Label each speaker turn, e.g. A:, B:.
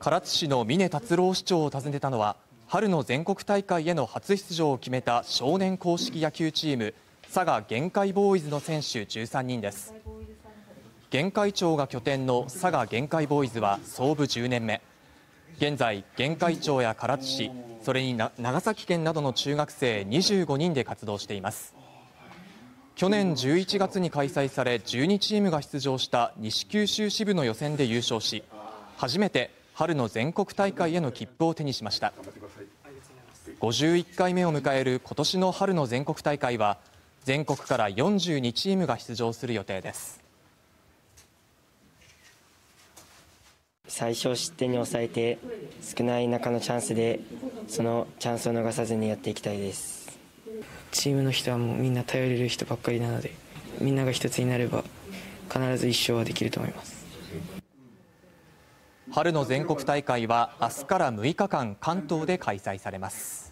A: 唐津市の峰達郎市長を訪ねたのは春の全国大会への初出場を決めた少年硬式野球チーム佐賀限界ボーイズの選手13人です。玄海町が拠点の佐賀限界ボーイズは創部10年目。現在玄海町や唐津市それに長崎県などの中学生25人で活動しています。去年11月に開催され12チームが出場した西九州支部の予選で優勝し初めて春の全国大会への切符を手にしました。51回目を迎える今年の春の全国大会は全国から42チームが出場する予定です。
B: 最小失点に抑えて少ない中のチャンスでそのチャンスを逃さずにやっていきたいです。
C: チームの人はもうみんな頼れる人ばっかりなのでみんなが一つになれば必ず一勝はできると思います。
A: 春の全国大会は明日から6日間関東で開催されます。